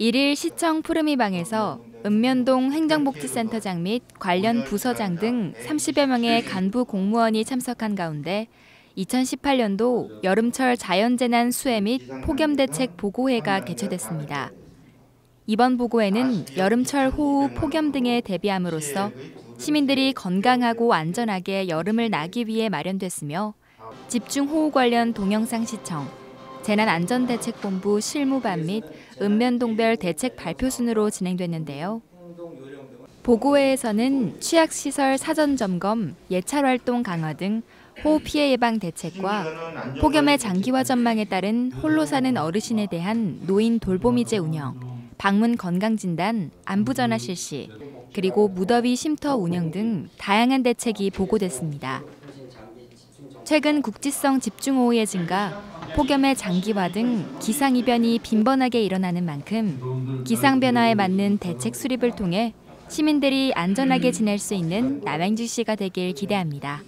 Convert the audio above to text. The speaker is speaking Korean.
1일 시청 푸르미방에서 읍면동 행정복지센터장 및 관련 부서장 등 30여 명의 간부 공무원이 참석한 가운데 2018년도 여름철 자연재난 수해 및 폭염대책 보고회가 개최됐습니다. 이번 보고회는 여름철 호우, 폭염 등에 대비함으로써 시민들이 건강하고 안전하게 여름을 나기 위해 마련됐으며 집중호우 관련 동영상 시청, 재난안전대책본부 실무반 및 읍면동별 대책 발표 순으로 진행됐는데요. 보고회에서는 취약시설 사전 점검, 예찰 활동 강화 등 호우 피해 예방 대책과 폭염의 장기화 전망에 따른 홀로 사는 어르신에 대한 노인 돌보미제 운영, 방문 건강진단, 안부 전화 실시, 그리고 무더위 쉼터 운영 등 다양한 대책이 보고됐습니다. 최근 국지성 집중호우의 증가, 폭염의 장기화 등 기상이변이 빈번하게 일어나는 만큼 기상 변화에 맞는 대책 수립을 통해 시민들이 안전하게 지낼 수 있는 남양주시가 되길 기대합니다.